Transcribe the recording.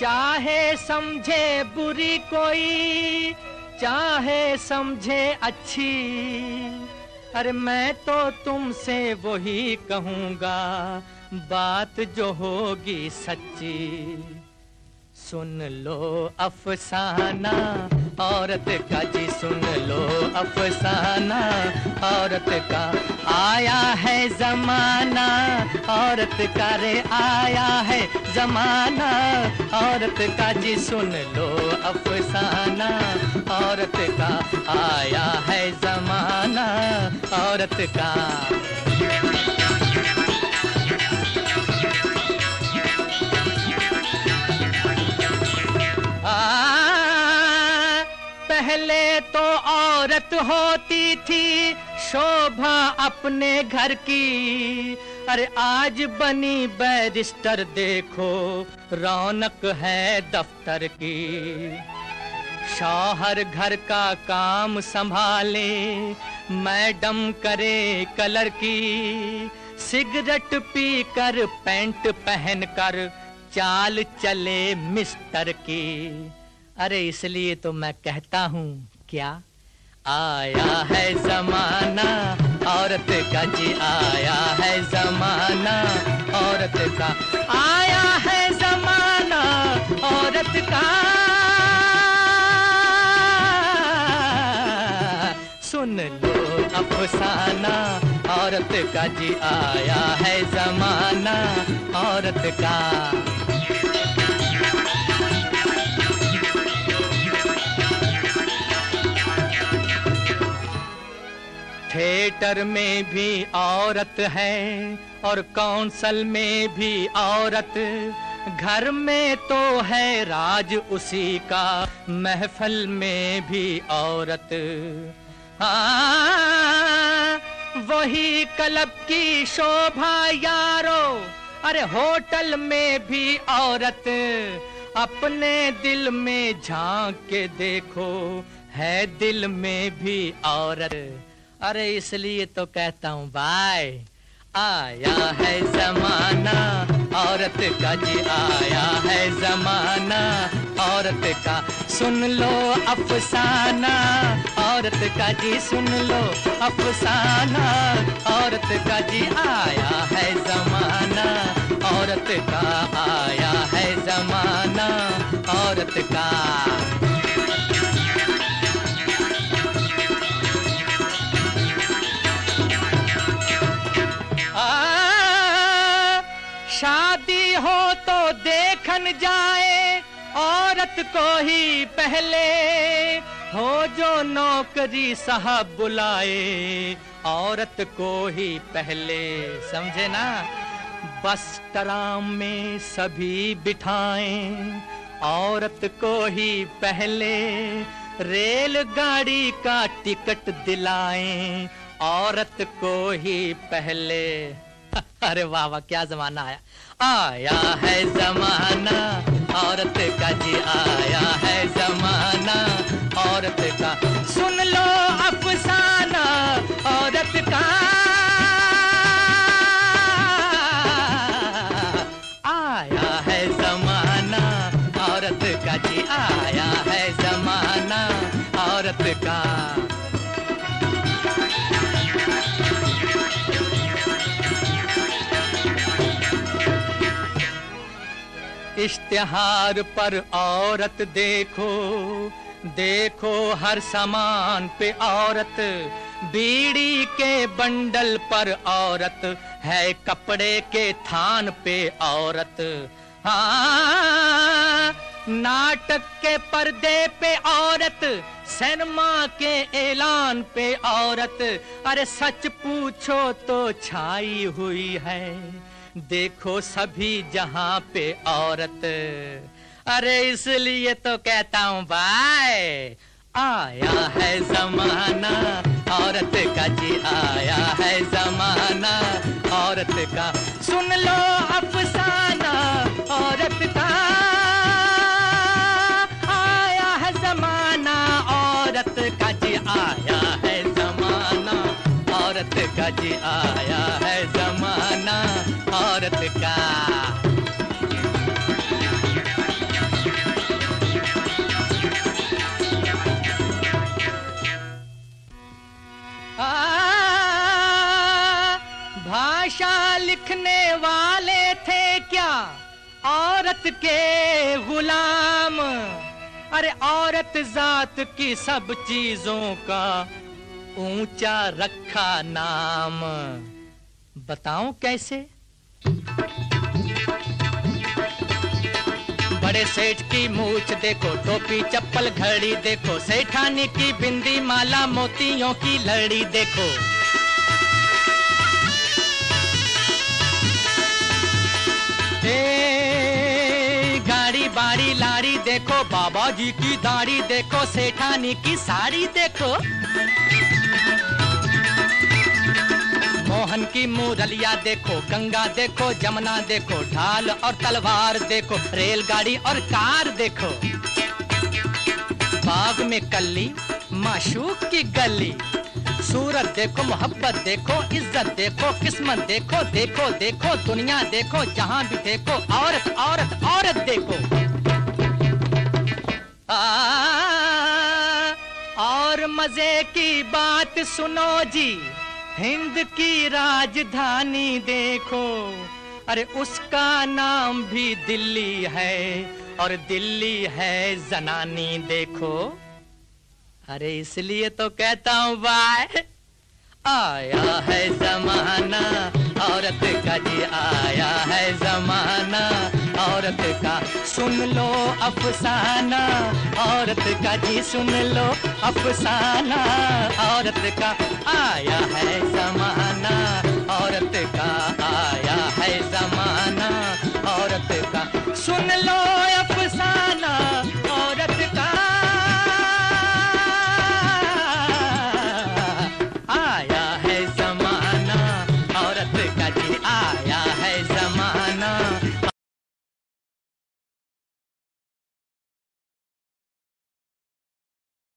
चाहे समझे बुरी कोई, चाहे समझे अच्छी। अरे मैं तो तुमसे वही कहूँगा, बात जो होगी सच्ची। सुन लो अफसाना औरत का जी सुन लो अफसाना। औरत का आया है जमाना। औरत का रे आया है जमाना। औरत का जी सुन लो अफसाना। औरत का आया है जमाना। औरत का पहले तो औरत होती थी शोभा अपने घर की। अरे आज बनी बैरिस्टर देखो, रौनक है दफ्तर की। शौहर घर का काम संभाले, मैडम करे कलर की। सिगरेट पी कर पैंट पहन कर चाल चले मिस्टर की। अरे इसलिए तो मैं कहता हूँ, क्या? आया है जमाना, औरत का जी आया है जमाना, औरत का आया है जमाना, औरत का। सुन लो अफसाना, औरत का जी आया है जमाना, औरत का। थिएटर में भी औरत है और कौंसल में भी औरत। घर में तो है राज उसी का, महफल में भी औरत। हाँ वही क्लब की शोभा यारो, अरे होटल में भी औरत। अपने दिल में झाँक के देखो, है दिल में भी औरत। अरे इसलिए तो कहता हूँ भाई आया है जमाना, औरत का जी आया है जमाना। औरत का सुन लो अफसाना, औरत का जी सुन लो अफसाना। औरत का जी आया है जमाना, औरत का आया है जमाना। औरत का शादी हो तो देखन जाए, औरत को ही पहले। हो जो नौकरी साहब बुलाए, औरत को ही पहले। समझे ना? बस ट्राम में सभी बिठाएँ, औरत को ही पहले। रेलगाड़ी का टिकट दिलाएँ, औरत को ही पहले। अरे वाह वाह, क्या जमाना आया। आया है जमाना, औरत का जी आया है जमाना, औरत का। सुन लो अफसाना इश्तिहार पर औरत देखो देखो हर सामान पे औरत। बीड़ी के बंडल पर औरत, है कपड़े के थान पे औरत। हाँ नाटक के पर्दे पे औरत, सिनेमा के ऐलान पे औरत। अरे सच पूछो तो छाई हुई है देखो सभी जहाँ पे औरत। अरे इसलिए तो कहता हूँ भाई आया है जमाना, औरत का जी आया है जमाना। औरत का सुन लो अफसाना, औरत का आया है जमाना। औरत का जी आया है जमाना, औरत का जी आया है जमाना। औरत का। भाषा लिखने वाले थे क्या? औरत के गुलाम। अरे औरत जात की सब चीज़ों का ऊँचा रखा नाम। बताओ कैसे? बड़े सेठ की मूछ देखो टोपी चप्पल घड़ी देखो सेठानी की बिंदी माला मोतियों की लड़ी देखो। ए, गाड़ी बाड़ी लाड़ी देखो बाबा जी की दाढ़ी देखो सेठानी की साड़ी देखो। मोहन की मुरलिया देखो गंगा देखो जमुना देखो ढाल और तलवार देखो रेलगाड़ी और कार देखो। बाग में कल्ली माशूक की गली। सूरत देखो मोहब्बत देखो इज़्ज़त देखो किस्मत देखो देखो देखो दुनिया देखो जहाँ भी देखो औरत औरत औरत देखो। आ, और मज़े की बात सुनो जी। हिंद की राजधानी देखो। अरे उसका नाम भी दिल्ली है, और दिल्ली है जनानी देखो। अरे इसलिए तो कहता हूँ बाय। आया है जमाना, औरत का जी आया है जमाना, औरत का सुन लो अफसाना। औरत का जी सुन लो अफसाना। औरत का आया है जमाना। औरत का आया है जमाना। औरत का सुन लो